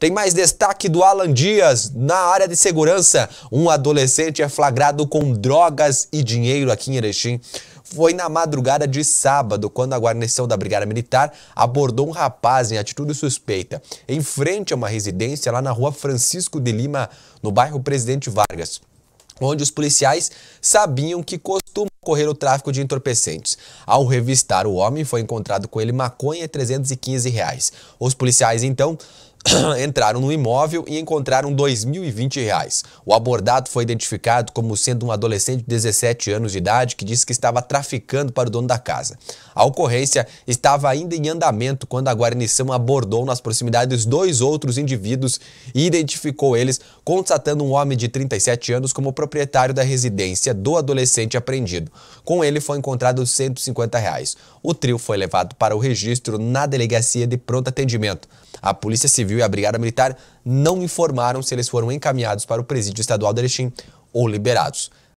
Tem mais destaque do Alan Dias na área de segurança. Um adolescente é flagrado com drogas e dinheiro aqui em Erechim. Foi na madrugada de sábado, quando a guarnição da Brigada Militar abordou um rapaz em atitude suspeita, em frente a uma residência lá na rua Francisco de Lima, no bairro Presidente Vargas onde os policiais sabiam que costuma ocorrer o tráfico de entorpecentes. Ao revistar o homem, foi encontrado com ele maconha e 315 reais. Os policiais, então, entraram no imóvel e encontraram 2.020 reais. O abordado foi identificado como sendo um adolescente de 17 anos de idade que disse que estava traficando para o dono da casa. A ocorrência estava ainda em andamento quando a guarnição abordou nas proximidades dois outros indivíduos e identificou eles, constatando um homem de 37 anos como proprietário da residência do adolescente apreendido. Com ele foi encontrado 150 reais. O trio foi levado para o registro na delegacia de pronto atendimento. A Polícia Civil e a Brigada Militar não informaram se eles foram encaminhados para o Presídio Estadual de Erechim ou liberados.